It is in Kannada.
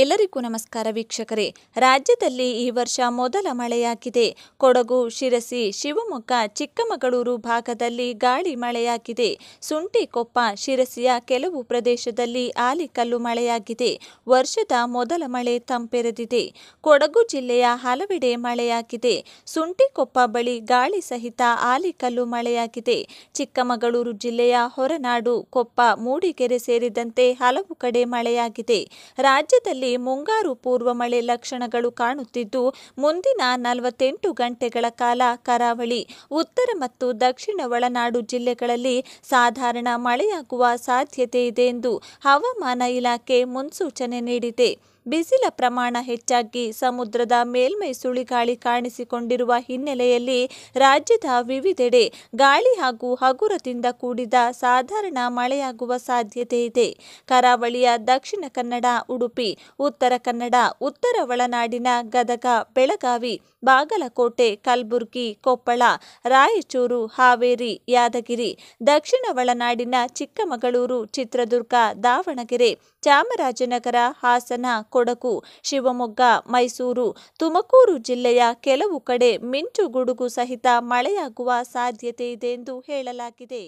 ಎಲ್ಲರಿಗೂ ನಮಸ್ಕಾರ ವೀಕ್ಷಕರೇ. ರಾಜ್ಯದಲ್ಲಿ ಈ ವರ್ಷ ಮೊದಲ ಮಳೆಯಾಗಿದೆ. ಕೊಡಗು, ಶಿರಸಿ, ಶಿವಮೊಗ್ಗ, ಚಿಕ್ಕಮಗಳೂರು ಭಾಗದಲ್ಲಿ ಗಾಳಿ ಮಳೆಯಾಗಿದೆ. ಸುಂಟಿಕೊಪ್ಪ, ಶಿರಸಿಯ ಕೆಲವು ಪ್ರದೇಶದಲ್ಲಿ ಆಲಿಕಲ್ಲು ಮಳೆಯಾಗಿದೆ. ವರ್ಷದ ಮೊದಲ ಮಳೆ ತಂಪೆರೆದಿದೆ. ಕೊಡಗು ಜಿಲ್ಲೆಯ ಹಲವೆಡೆ ಮಳೆಯಾಗಿದೆ. ಸುಂಟಿಕೊಪ್ಪ ಬಳಿ ಗಾಳಿ ಸಹಿತ ಆಲಿಕಲ್ಲು ಮಳೆಯಾಗಿದೆ. ಚಿಕ್ಕಮಗಳೂರು ಜಿಲ್ಲೆಯ ಹೊರನಾಡು, ಕೊಪ್ಪ, ಮೂಡಿಗೆರೆ ಸೇರಿದಂತೆ ಹಲವು ಕಡೆ ಮಳೆಯಾಗಿದೆ. ರಾಜ್ಯದಲ್ಲಿ ಮುಂಗಾರು ಪೂರ್ವ ಮಳೆ ಲಕ್ಷಣಗಳು ಕಾಣುತ್ತಿದ್ದು, ಮುಂದಿನ ನಲವತ್ತೆಂಟು ಗಂಟೆಗಳ ಕಾಲ ಕರಾವಳಿ, ಉತ್ತರ ಮತ್ತು ದಕ್ಷಿಣ ಒಳನಾಡು ಜಿಲ್ಲೆಗಳಲ್ಲಿ ಸಾಧಾರಣ ಮಳೆಯಾಗುವ ಸಾಧ್ಯತೆ ಇದೆ ಎಂದು ಹವಾಮಾನ ಇಲಾಖೆ ಮುನ್ಸೂಚನೆ ನೀಡಿದೆ. ಬಿಸಿಲ ಪ್ರಮಾಣ ಹೆಚ್ಚಾಗಿ ಸಮುದ್ರದ ಮೇಲ್ಮೈ ಸುಳಿಗಾಳಿ ಕಾಣಿಸಿಕೊಂಡಿರುವ ಹಿನ್ನೆಲೆಯಲ್ಲಿ ರಾಜ್ಯದ ವಿವಿಧೆಡೆ ಗಾಳಿ ಹಾಗೂ ಹಗುರದಿಂದ ಕೂಡಿದ ಸಾಧಾರಣ ಮಳೆಯಾಗುವ ಸಾಧ್ಯತೆ ಇದೆ. ಕರಾವಳಿಯ ದಕ್ಷಿಣ ಕನ್ನಡ, ಉಡುಪಿ, ಉತ್ತರ ಕನ್ನಡ, ಉತ್ತರ ಒಳನಾಡಿನ ಗದಗ, ಬೆಳಗಾವಿ, ಬಾಗಲಕೋಟೆ, ಕಲಬುರಗಿ, ಕೊಪ್ಪಳ, ರಾಯಚೂರು, ಹಾವೇರಿ, ಯಾದಗಿರಿ, ದಕ್ಷಿಣ ಒಳನಾಡಿನ ಚಿಕ್ಕಮಗಳೂರು, ಚಿತ್ರದುರ್ಗ, ದಾವಣಗೆರೆ, ಚಾಮರಾಜನಗರ, ಹಾಸನ ಕೊಡಗು, ಶಿವಮೊಗ್ಗ, ಮೈಸೂರು, ತುಮಕೂರು ಜಿಲ್ಲೆಯ ಕೆಲವು ಕಡೆ ಮಿಂಚು ಗುಡುಗು ಸಹಿತ ಮಳೆಯಾಗುವ ಸಾಧ್ಯತೆ ಇದೆ ಎಂದು ಹೇಳಲಾಗಿದೆ.